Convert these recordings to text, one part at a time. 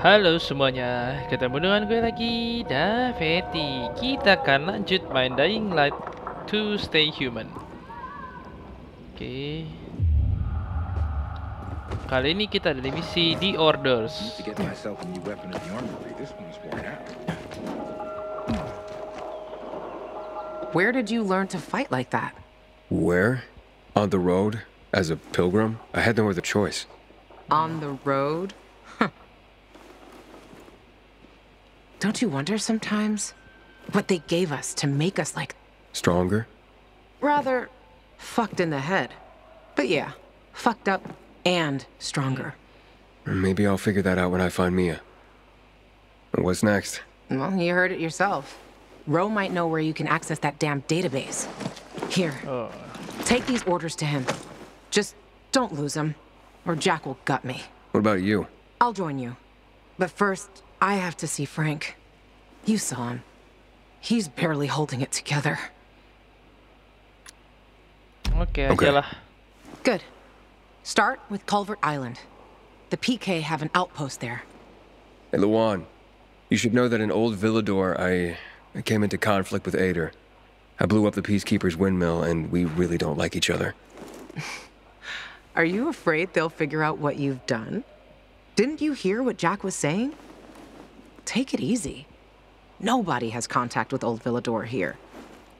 Halo semuanya, ketemu dengan gue lagi, Daveti. Kita akan lanjut main Dying Light to Stay Human. Oke. Kali ini kita ada di misi The Orders. Where did you learn to fight like that? Where? On the road? As a pilgrim? I had no other choice. On the road? Huh. Don't you wonder sometimes what they gave us to make us like Stronger? rather fucked in the head? But yeah, fucked up and stronger. Maybe I'll figure that out when I find Mia. What's next? Well, you heard it yourself. Ro might know where you can access that damn database. Here, Oh, take these orders to him. Just don't lose them, or Jack will gut me. What about you? I'll join you. But first, I have to see Frank. You saw him. He's barely holding it together. Okay, Oke. aja lah. Good. Start with Culvert Island. The PK have an outpost there. Hey, Lawan. You should know that in Old Villedor, I, I came into conflict with Aitor. I blew up the Peacekeeper's windmill, and we really don't like each other. Are you afraid they'll figure out what you've done? Didn't you hear what Jack was saying? Take it easy. Nobody has contact with Old Villedor here.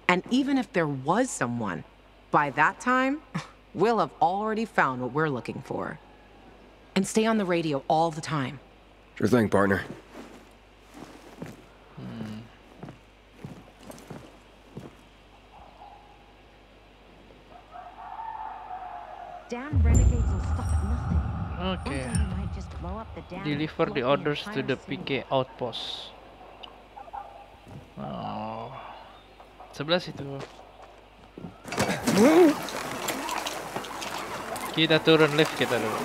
And even if there was someone, by that time, we'll have already found what we're looking for. And stay on the radio all the time. Sure thing, partner. Damn renegades will stop at nothing. Oke. Deliver the orders to the. PK outpost. Oh. Sebelah situ. Kita turun lift kita dulu.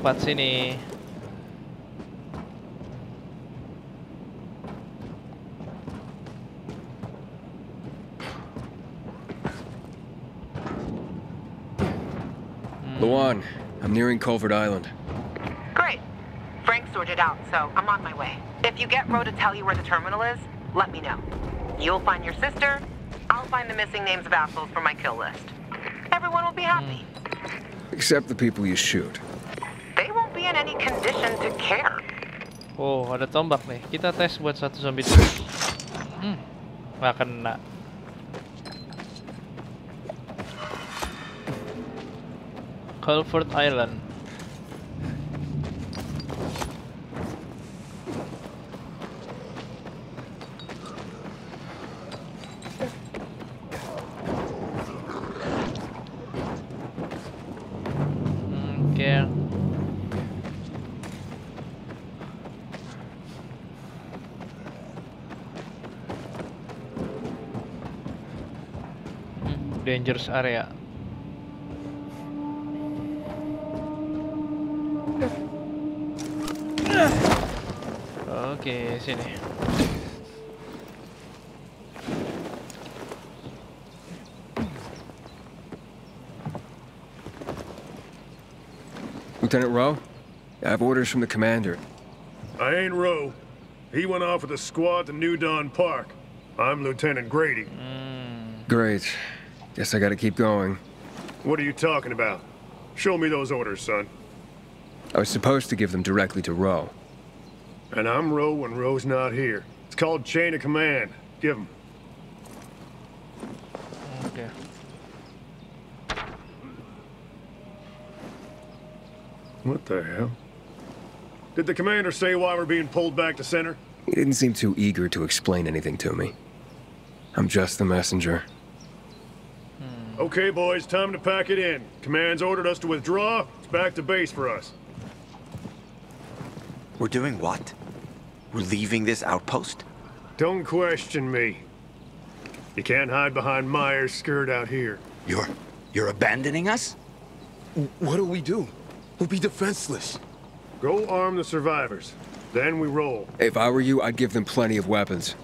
Oke, lompat sini. Hmm. Lawan, I'm nearing Culvert Island. Great. Frank sorted out, so I'm on my way. If you get Ro to tell you where the terminal is, let me know. You'll find your sister, I'll find the missing names of assholes from my kill list. Everyone will be happy. Hmm. Except the people you shoot. Oh, ada tombak nih. Kita tes buat satu zombie dulu. Hmm, nggak kena. Culvert Island. Dangerous area. Oke, sini. Lieutenant Rowe? I have orders from the commander. I ain't Rowe. He went off with a squad to New Dawn Park. I'm Lieutenant Grady. Great. Guess I gotta keep going. What are you talking about? Show me those orders, son. I was supposed to give them directly to Rowe. And I'm Rowe when Rowe's not here. It's called chain of command. Give him. Okay. What the hell? Did the commander say why we're being pulled back to center? He didn't seem too eager to explain anything to me. I'm just the messenger. Okay, boys, time to pack it in. Command's ordered us to withdraw. It's back to base for us. We're doing what? We're leaving this outpost? Don't question me. You can't hide behind Myers' skirt out here. You're... you're abandoning us? What'll we do? We'll be defenseless. Go arm the survivors. Then we roll. If I were you, I'd give them plenty of weapons.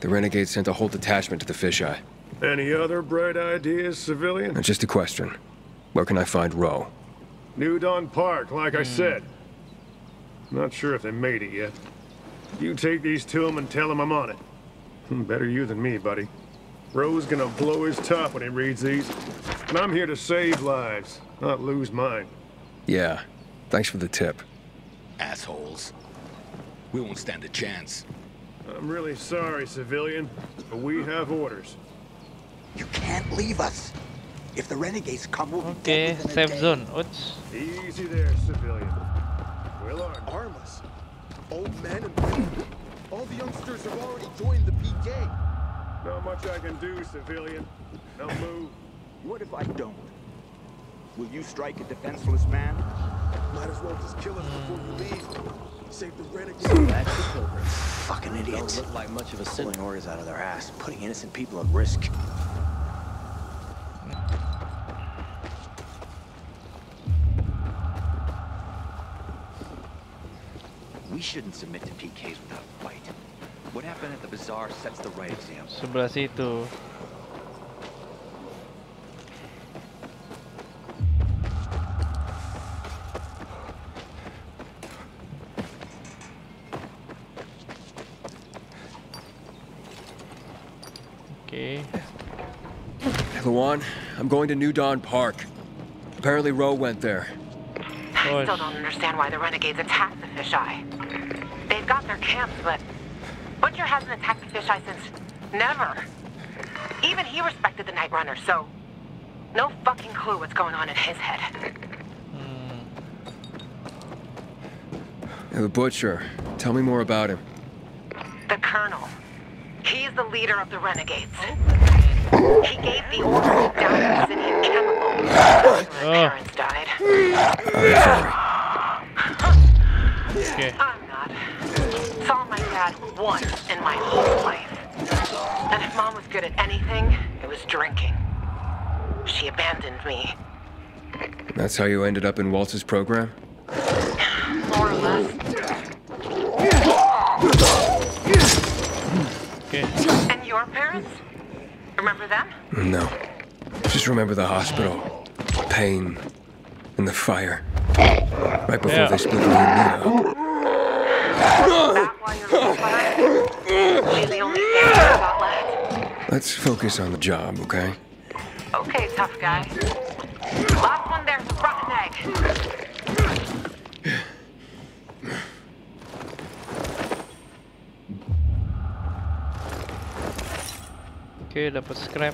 The renegades sent a whole detachment to the fisheye. Any other bright ideas, civilian? And just a question. Where can I find Roe? New Dawn Park, like I said. Not sure if they made it yet. You take these to him and tell him I'm on it. Hmm, Better you than me, buddy. Roe's gonna blow his top when he reads these. And I'm here to save lives, not lose mine. Yeah. Thanks for the tip. Assholes. We won't stand a chance. I'm really sorry, civilian, but we have orders. You can't leave us. If the renegades come, we'll be Oke, dead within a safe day. zone. Uts. Easy there, civilian. We'll arm you. Arm us. Old men and women. All the youngsters have already joined the PK. Not much I can do, civilian. No move. What if I don't? Will you strike a defenseless man? Might as well just kill us before you leave. Save the renegades. Back to Pilgrim. Fucking idiots. Don't look like much of a sin. Pulling orders out of their ass, putting innocent people at risk. Shouldn't submit to PKs without a fight. What happened at the bazaar sets the right example. Sebelah situ. Oke. Lawan, I'm going to New Dawn Park. Apparently Roe went there. I still don't understand why the renegades attacked the fisheye. They've got their camps, but Butcher hasn't attacked the fisheye since never. Even he respected the Night Runner, so no fucking clue what's going on in his head. Hmm. The butcher. Tell me more about him. The Colonel. He's the leader of the renegades. He gave the order to down obsidian chemical after his Oh. parents died. Oke. Once in my whole life. And if mom was good at anything, it was drinking. She abandoned me, That's how you ended up in Waltz's program? more or less. Oke. And your parents? Remember them? No. Just remember the hospital. Pain. And the fire. Right before Yeah. they split me and up. Let's focus on the job, okay? Okay, tough guy. Last one there's a rotten egg. Oke, dapat scrap.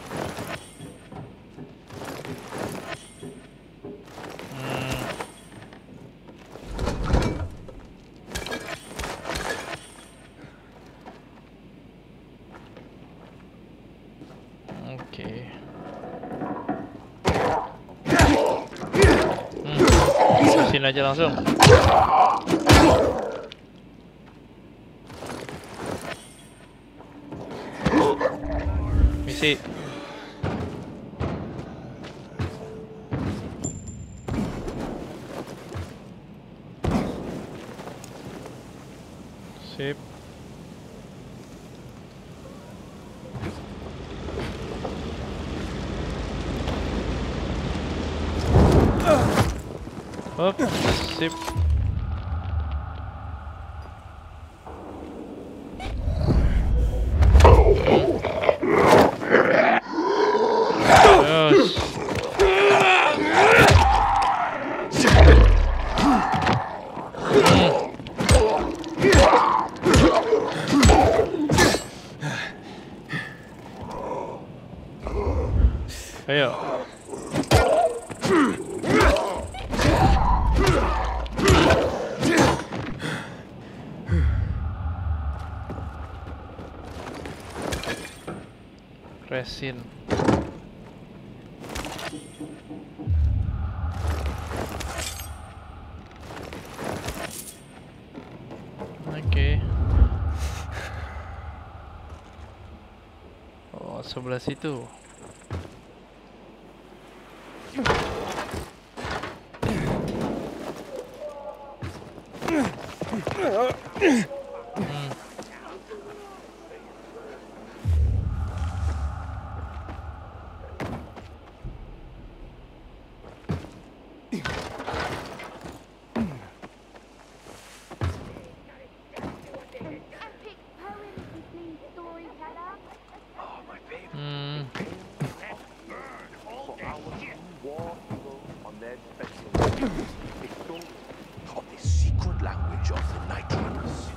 Hmm. Oke. Hmm. Sini aja Ayo. Resin. Oh, sebelah situ secret of the Night Runners.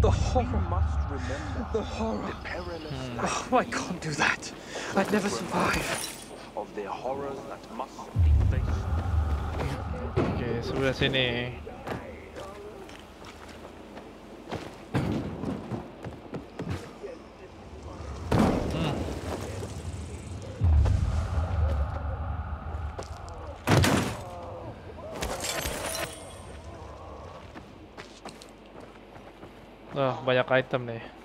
The horror. must remember the horror. The perilous Oh, I can't do that. I'd never survive. of the horrors that must be faced. Oke, sebelah sini. Hmm. Oh,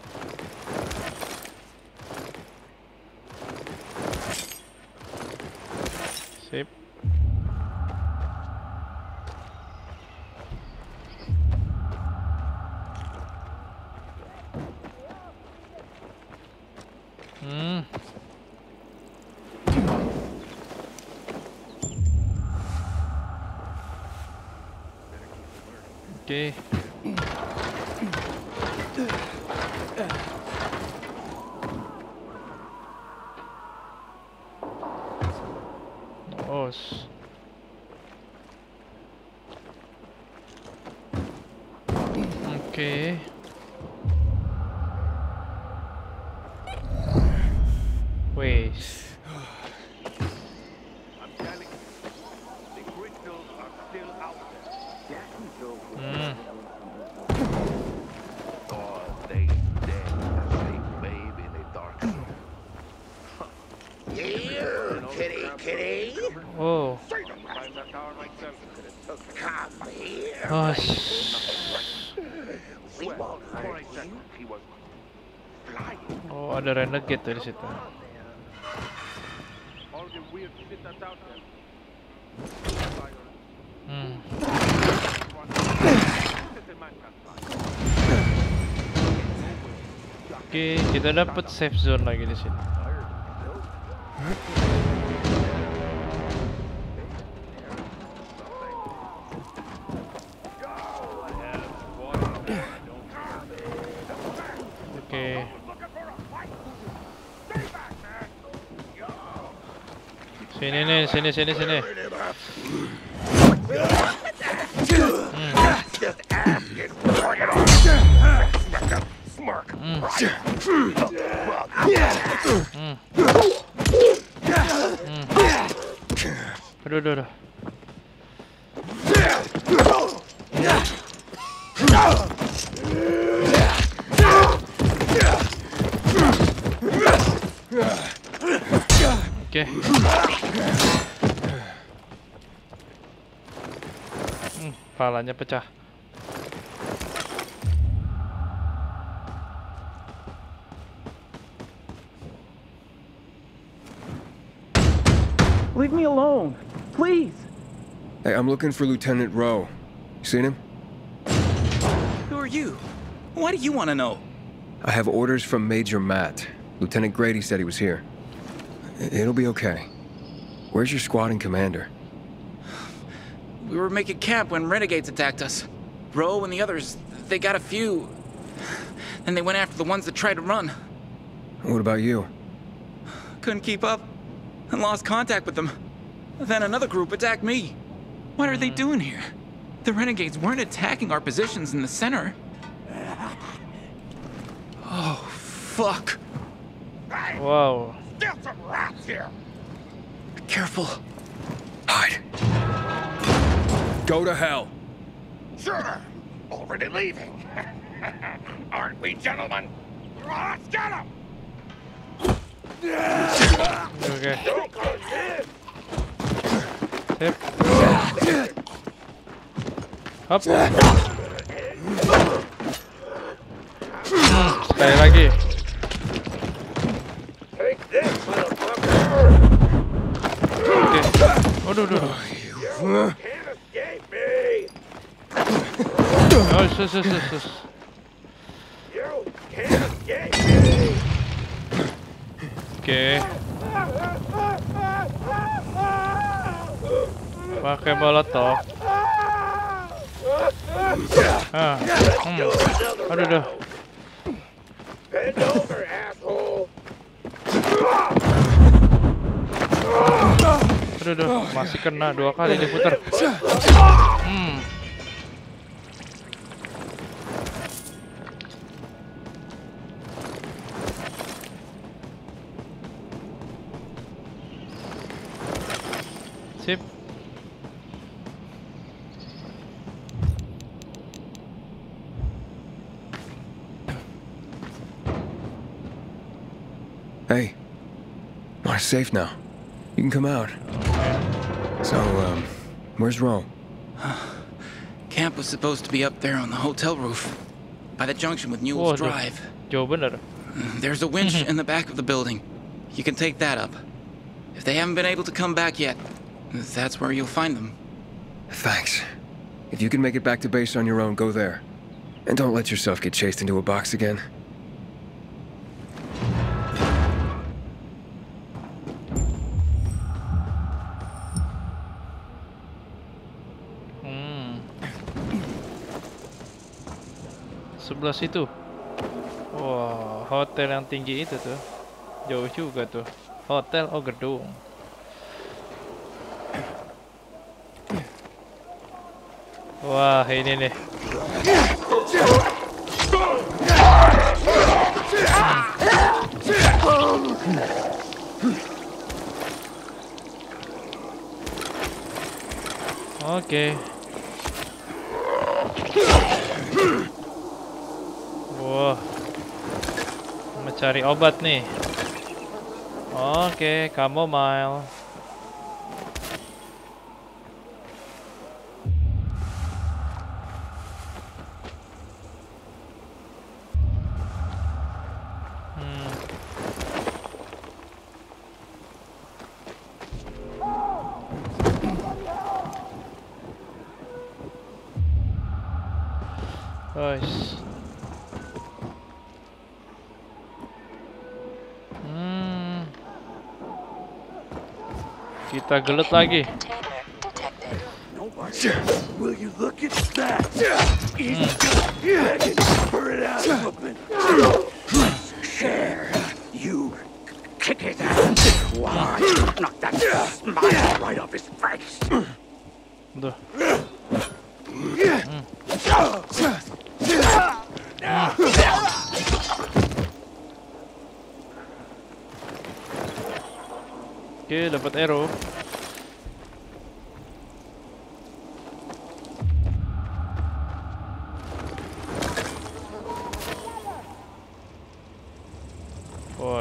renegade tuh di situ. All the weird shit that's out there. Hmm. Oke, kita dapat safe zone lagi di sini. Sini nih, sini sini sini. Smirk. Hmm. Hmm. Hmm, palanya pecah. Leave me alone, please. Hey, I'm looking for Lieutenant Rowe. You seen him? Who are you? Why do you want to know? I have orders from Major Matt. Lieutenant Grady said he was here. It'll be okay. Where's your squadron commander? We were making camp when renegades attacked us. Roe and the others, they got a few. Then they went after the ones that tried to run. What about you? Couldn't keep up and lost contact with them. Then another group attacked me. What are they hmm. doing here? The renegades weren't attacking our positions in the center. Oh, fuck. Whoa. There's some rats here. Careful. Hide. Go to hell. Sure. Already leaving. Aren't we, gentlemen? Let's get him! Oke. Sip. Hop. Sekali lagi. Take this, motherfucker! Oke. Waduh, waduh. waduh. Sus, sus, sus, sus. Me! Oke. Pakai molotov. Ah. Hmm. Aduh, aduh. Aduh, aduh. Masih kena dua kali diputar. Hmm. Safe now. You can come out. So, um, where's Ro? Camp was supposed to be up there on the hotel roof, by the junction with Newell's Waduh. Drive. Jauh bener. There's a winch in the back of the building. You can take that up. If they haven't been able to come back yet, that's where you'll find them. Thanks. If you can make it back to base on your own, go there. And don't let yourself get chased into a box again. Sebelah situ. Wah, hotel yang tinggi itu tuh. Jauh juga tuh. Hotel oh gedung. Wah, ini nih. Oke. Wah. Mencari obat nih. Oke, kamu mile. Kita gelut lagi. Will you look at that? Ass whooping. Share. You kick ass. Why? Knock that smile right off his face. Tuh. Oke, dapat arrow.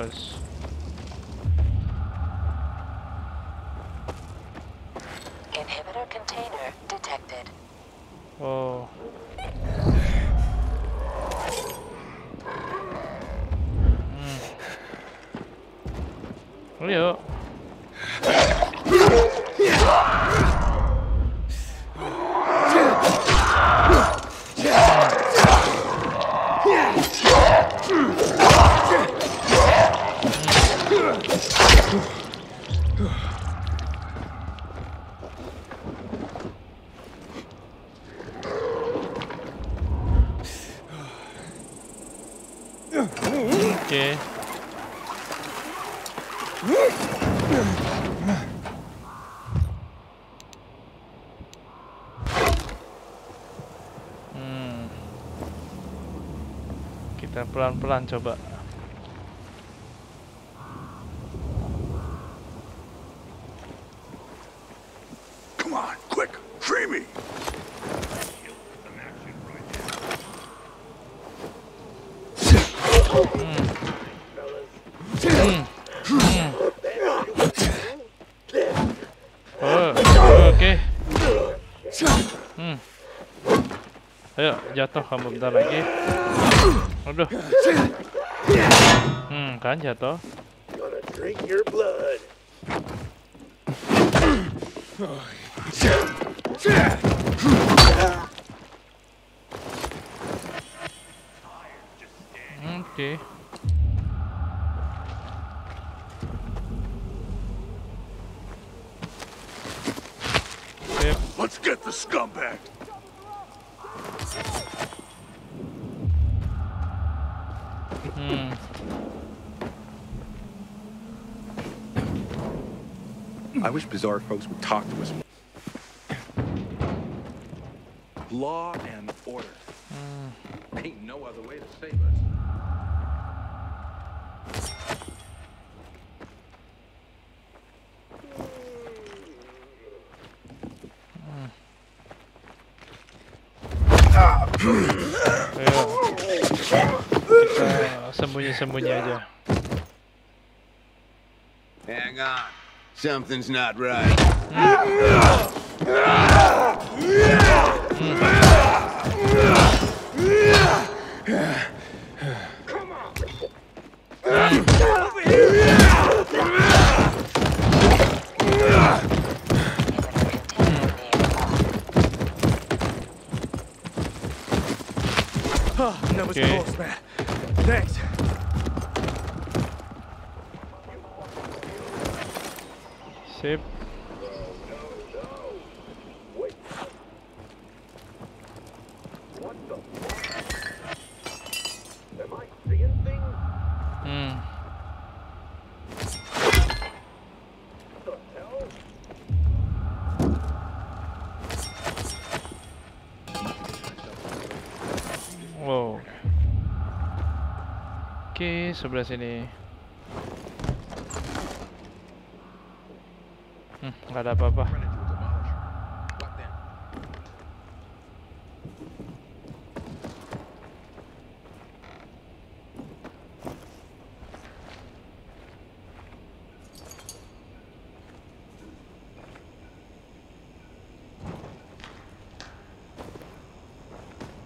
Bos. kita pelan-pelan coba Come on, quick, free me. Oke. Ayo, jatuh kamu bentar lagi. Aduh. Hmm, kan jatuh. I wish Bazaar folks would talk to us. Law and order. Ain't no other way to save us. Ayo. Kita sembunyi-sembunyi aja. Hang on. Something's not right. Hmm. Oke, sebelah sini. Hmm, nggak ada apa-apa.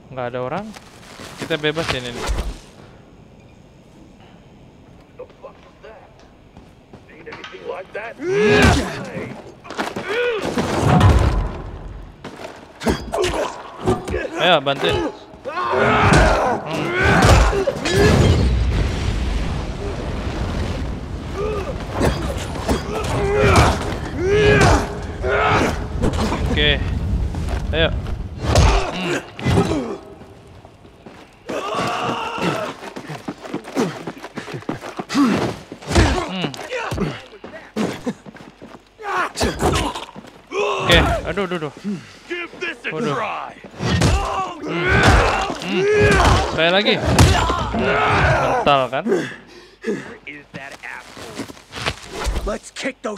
Nggak ada orang. Kita bebas ini. nih. Bantuin. Hmm. Oke. Okay. Ayo.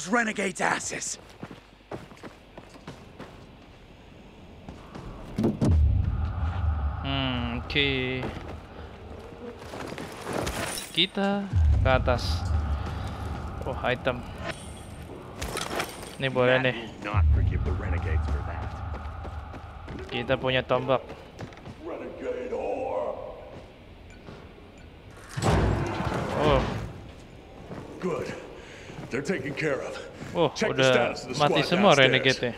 Those renegades' asses. Hmm, oke. Kita ke atas. Oh, item. Ini boleh nih. Kita punya tombak. Oh, Good. They're taken care of. oh, Check the udah status of the mati squad semua downstairs. renegade-nya.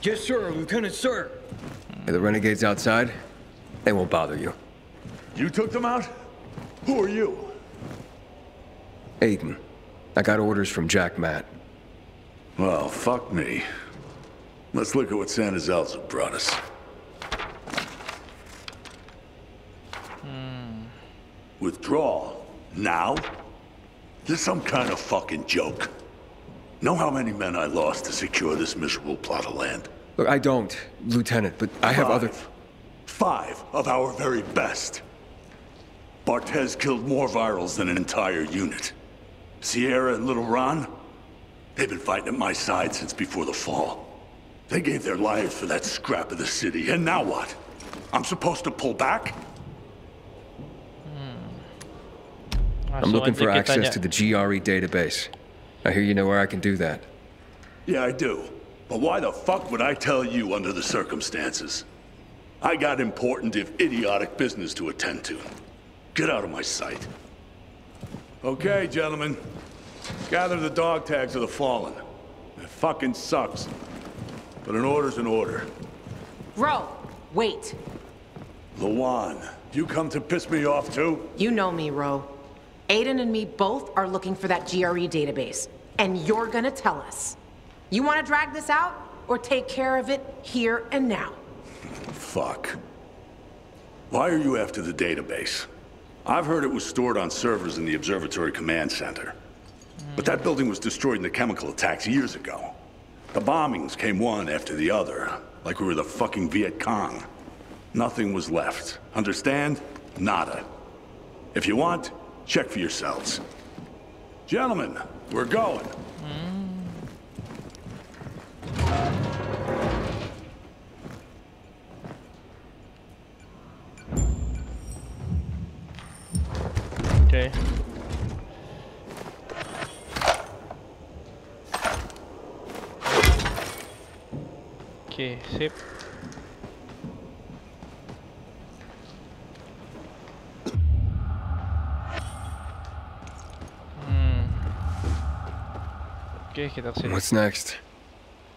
Yes, sir, Lieutenant, sir. Hmm. Are the renegades outside? They won't bother you. You took them out? Who are you? Aiden, I got orders from Jack Matt. Well, fuck me. Let's look at what Santa Claus brought us. Hmm. Withdrawal? Now? This some kind of fucking joke. Know how many men I lost to secure this miserable plot of land? Look, I don't, Lieutenant, but I have other. Five of our very best. Bartez killed more virals than an entire unit. Sierra and Little Ron? They've been fighting at my side since before the fall. They gave their lives for that scrap of the city, and now what? I'm supposed to pull back? I'm Langsung looking aja for access to the GRE database. I hear you know where I can do that. Yeah, I do. But why the fuck would I tell you under the circumstances? I got important, if idiotic, business to attend to. Get out of my sight. Okay, gentlemen. Gather the dog tags of the fallen. It fucking sucks. But an order's an order. Ro, wait. Lawan, you come to piss me off too? You know me, Ro. Aiden and me both are looking for that GRE database, and you're gonna tell us. You wanna drag this out, or take care of it here and now? Fuck. Why are you after the database? I've heard it was stored on servers in the Observatory Command Center. But that building was destroyed in the chemical attacks years ago. The bombings came one after the other, like we were the fucking Viet Cong. Nothing was left. Understand? Nada. If you want, check for yourselves. Gentlemen, we're going. Okay. Okay, sip. What's next?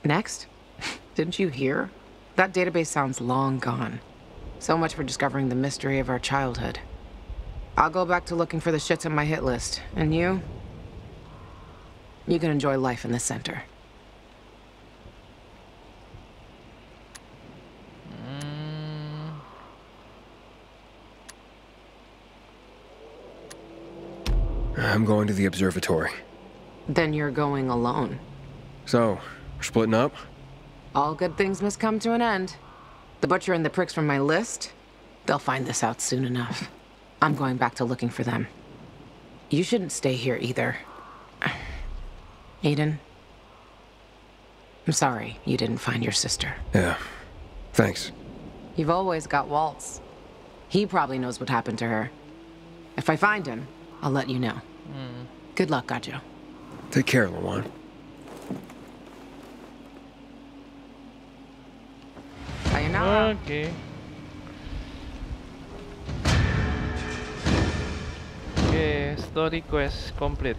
Next? Didn't you hear? That database sounds long gone. So much for discovering the mystery of our childhood. I'll go back to looking for the shits on my hit list. And you? You can enjoy life in the center. I'm going to the observatory. Then you're going alone. So, we're splitting up? All good things must come to an end. The butcher and the pricks from my list, they'll find this out soon enough. I'm going back to looking for them. You shouldn't stay here either. Aiden, I'm sorry you didn't find your sister. Yeah. Thanks. You've always got Waltz. He probably knows what happened to her. If I find him, I'll let you know. Hmm. Good luck, Gajo. Take care, Lawan. Oke. Oke, story quest complete.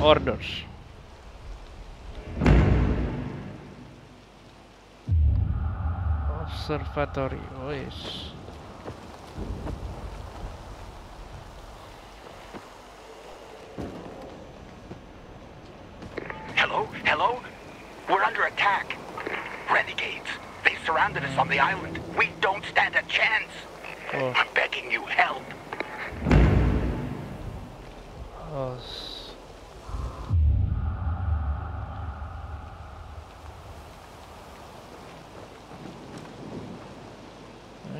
Orders. Observatory. Oh, yes. Hello? Hello? We're under attack. Renegades. They surrounded us on the island. We don't stand a chance. Oh. I'm begging you, help. Oh.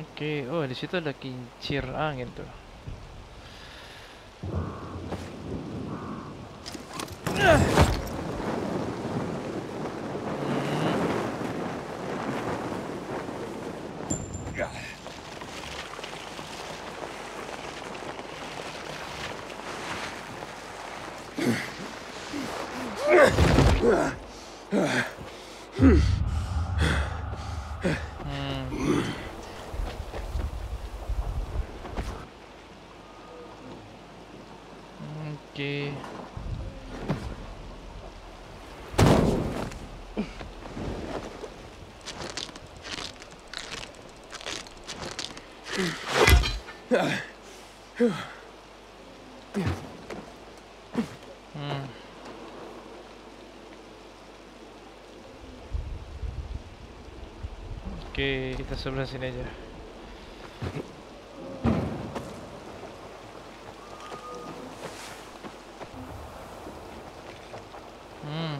Oke, oh di situ ada kincir angin tuh. Oke. Hmm. Oke, kita sebelah sini aja. Hmm.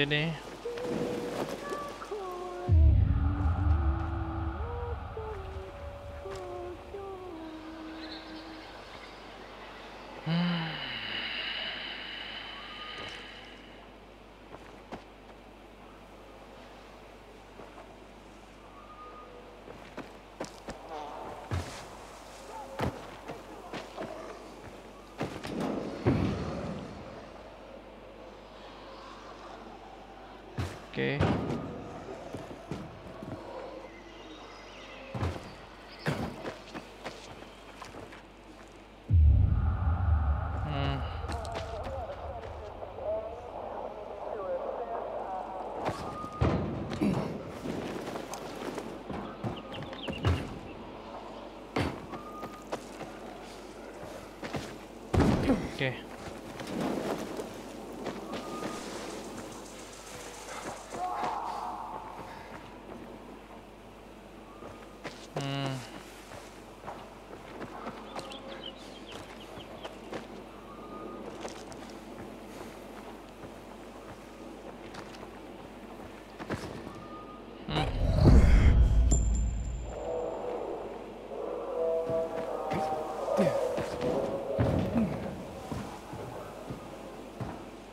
Sini. Oke.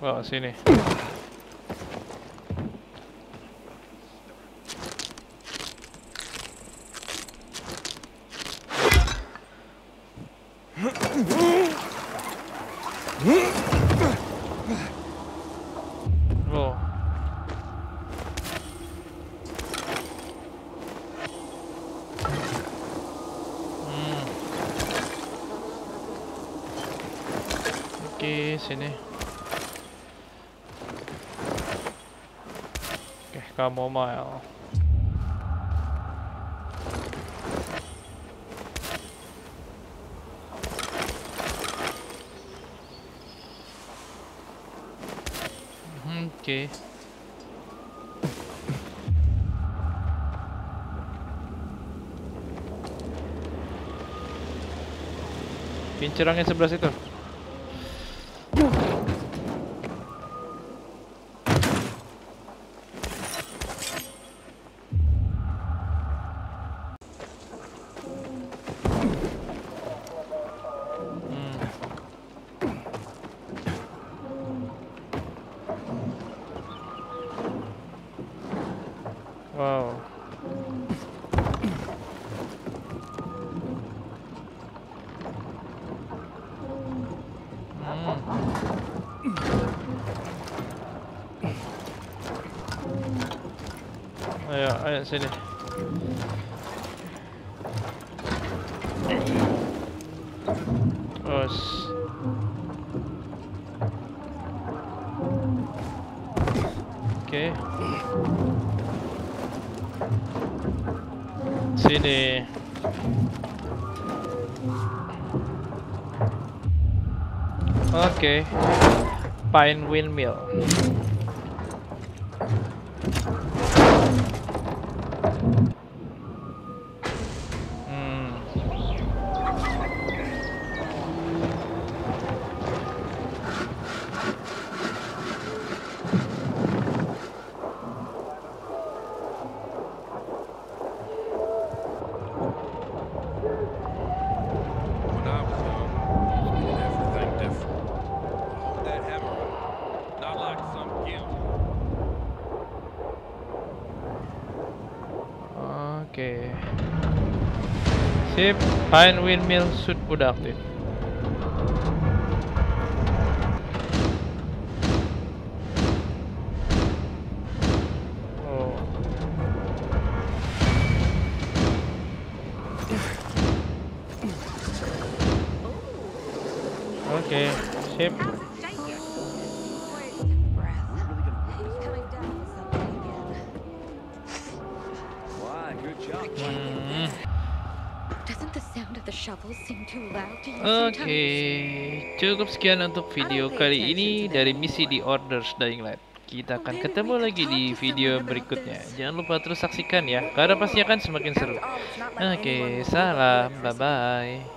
Bawa sini. Oh. Hmm. Oke, sini. Oke, kamu mile. Hmm, Oke. Kincirang yang sebelah situ. Ayo, sini. Os. Oke. Sini. Oke. Pine windmill. Oke. Sip, Pine windmill suit udah aktif. Sekian untuk video kali ini dari misi di Orders Dying Light. Kita akan ketemu lagi di video berikutnya. Jangan lupa terus saksikan ya, karena pasti akan semakin seru. Oke, salam, bye bye.